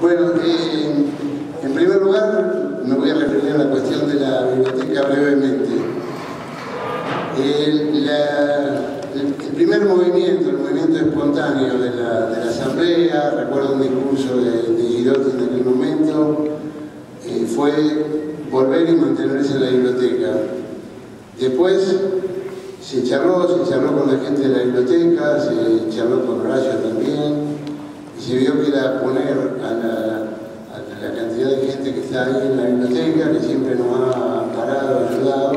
Bueno, eh, en primer lugar me voy a referir a la cuestión de la biblioteca brevemente. El, primer movimiento, el movimiento espontáneo de la, Asamblea, recuerdo un discurso de, de en aquel momento, eh, fue volver y mantenerse en la biblioteca. Después se charló, se charló con la gente de la biblioteca, se charló con Horacio también, y se vio que era poner a la, cantidad de gente que está ahí en la biblioteca, que siempre nos ha parado, ayudado,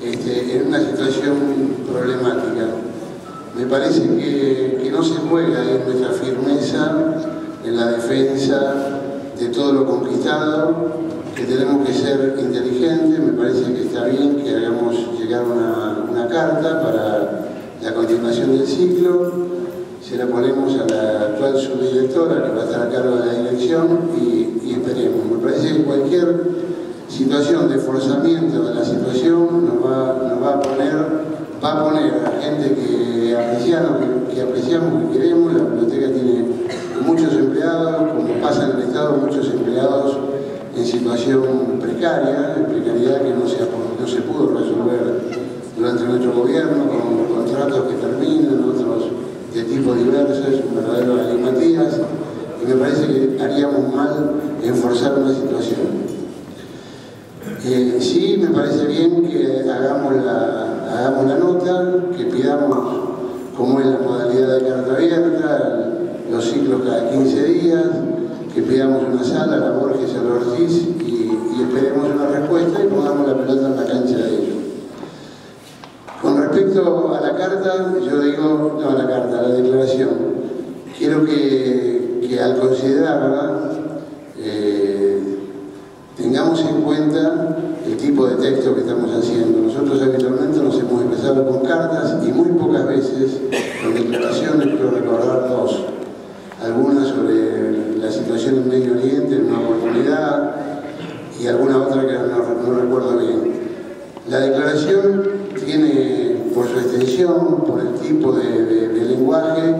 este, en una situación problemática. Me parece que, que no se juega en nuestra firmeza en la defensa de todo lo conquistado, que tenemos que ser inteligentes, me parece que está bien que hagamos llegar una, carta para la continuación del ciclo, se la ponemos a la actual subdirectora que va a estar a cargo de la dirección y, esperemos. Me parece que cualquier situación de forzamiento de la situación nos va, a poner va a poner a gente que apreciamos, que, apreciamos, que queremos, la biblioteca tiene muchos empleados, como pasa en el Estado, muchos empleados en situación precaria, en precariedad que no se, no se pudo resolver durante nuestro gobierno, con contratos que terminan, otros un verdadero alimatías, y me parece que haríamos mal en forzar una situación. Eh, sí, me parece bien que hagamos la, hagamos la nota, que pidamos, como es la modalidad de carta abierta, los ciclos cada 15 días, que pidamos una sala la Borges a Ortiz y, esperemos una respuesta y pongamos la pelota en la cancha de ellos. Con respecto a la carta, yo digo, no a la carta, a la declaración, quiero que, considerarla eh, tengamos en cuenta el tipo de texto que estamos haciendo. Nosotros habitualmente nos hemos empezado con cartas y muy pocas veces con declaraciones, quiero recordar dos. Algunas sobre la situación en Medio Oriente en una oportunidad y alguna otra que no, recuerdo bien. La declaración tiene, por su extensión, por el tipo de, lenguaje,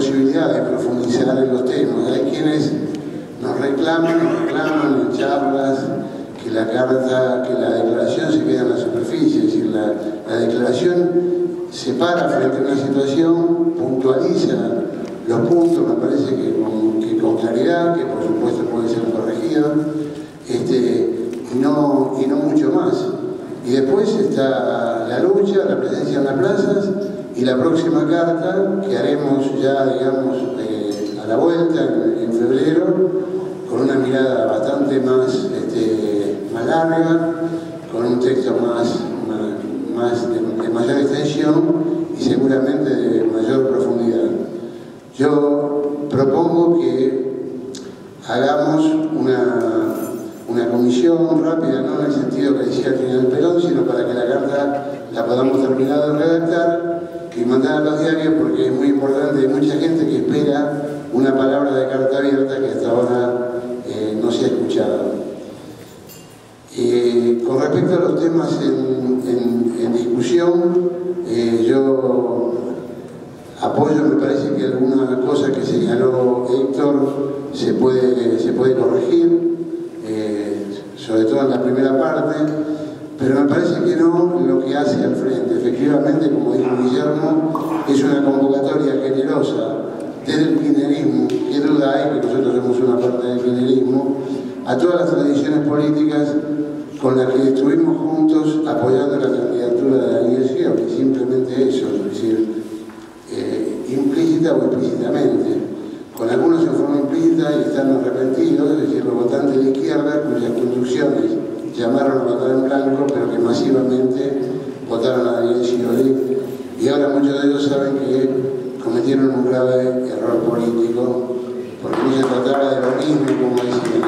imposibilidad de profundizar en los temas. Hay quienes nos reclaman, nos reclaman en charlas que la carta, que la declaración se queda en la superficie, es decir, la, la declaración se para frente a una situación, puntualiza los puntos, me parece que con, claridad, que por supuesto puede ser corregido, este, no, y no mucho más. Y después está la lucha, la presencia en las plazas y la próxima carta que haremos ya, digamos, eh, a la vuelta en, febrero, con una mirada bastante más, este, más larga, con un texto más, más, de mayor extensión y seguramente de mayor profundidad. Yo propongo que hagamos una, comisión rápida, no en el sentido que decía el general Perón, sino para que la carta la podamos terminar de redactar y mandar a los diarios porque es muy importante, hay mucha gente que espera una palabra de carta abierta que hasta ahora eh, no se ha escuchado. Eh, con respecto a los temas en, discusión, eh, yo apoyo, me parece que alguna cosa que señaló Héctor se puede, se puede corregir, sobre todo en la primera parte, pero me parece que no lo que hace al frente. Efectivamente, como dijo Guillermo, es una convocatoria generosa desde el kirchnerismo, qué duda hay que nosotros somos una parte del kirchnerismo, a todas las tradiciones políticas con las que estuvimos juntos apoyando la candidatura de Daniel Scioli, simplemente eso, es decir, implícita o explícitamente, con algunos en forma implícita y están arrepentidos, es decir, los votantes de izquierda cuyas construcciones llamaron a votar en blanco, pero que masivamente a y ahora muchos de ellos saben que cometieron un grave error político porque no se trataba de lo mismo como decían.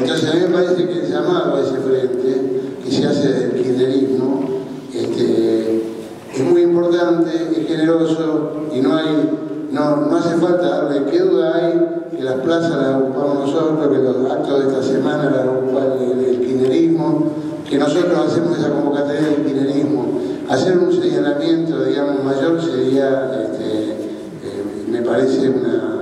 Entonces a mí me parece que el llamado a ese frente que se hace del kirchnerismo este, es muy importante, es generoso y no hay, no, no hace falta darle qué duda hay que las plazas las ocupamos nosotros, que los actos de esta semana las ocupa el, el que nosotros hacemos esa convocatoria del quinerismo. Hacer un señalamiento, digamos, mayor sería, este, eh, me parece una,